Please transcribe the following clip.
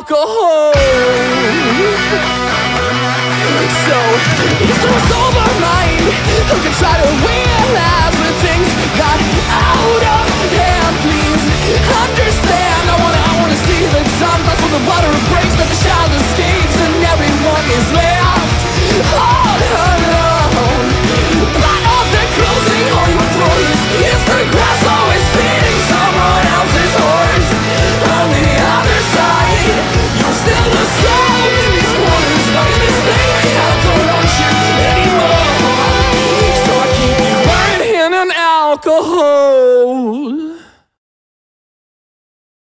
alcohol. So, there was sober mind So